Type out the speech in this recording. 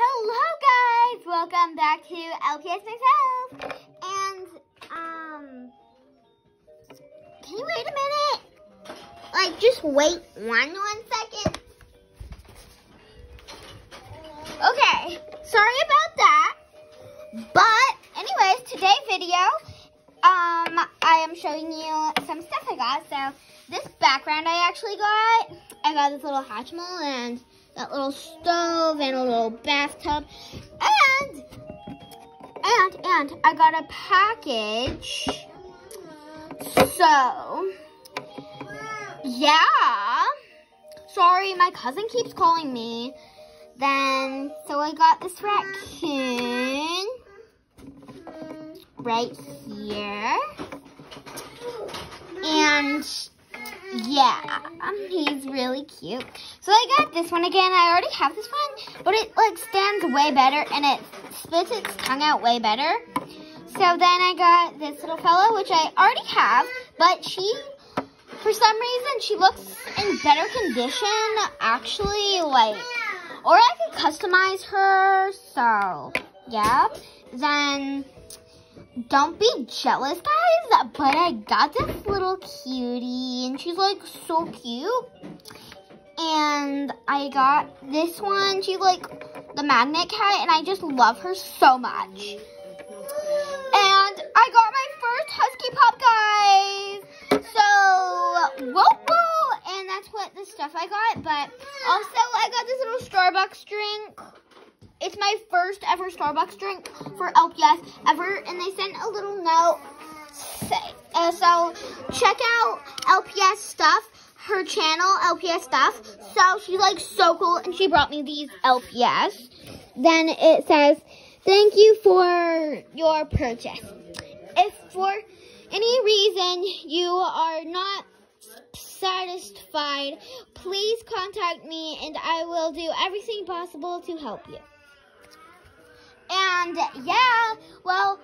Hello guys, welcome back to LPS Myself. And um can you wait a minute? Like just wait one one second. Okay, sorry about that. But anyways, today's video, um, I am showing you some stuff I got. So this background I actually got, I got this little Hatchimal and that little stove and a little bathtub. And, and, and I got a package. So, yeah. Sorry, my cousin keeps calling me. Then, so I got this raccoon right here. And yeah, um, he's really cute. So I got this one again. I already have this one, but it like stands way better and it spits its tongue out way better. So then I got this little fella, which I already have, but she, for some reason, she looks in better condition, actually, like, or I could customize her, so, yeah. Then don't be jealous, guys, but I got this little cutie, and she's, like, so cute. And I got this one. She's, like, the magnet cat, and I just love her so much. And I got my first Husky Pup, guys. So, whoa, whoa. And that's what the stuff I got. But also, I got this little Starbucks drink. It's my first ever Starbucks drink for LPS ever, and they sent a little note. Uh, so check out LPS stuff, her channel, LPS stuff. So she's like so cool, and she brought me these LPS. Then it says, thank you for your purchase. If for any reason you are not satisfied, please contact me and I will do everything possible to help you. And yeah, well,